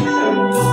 Thank you.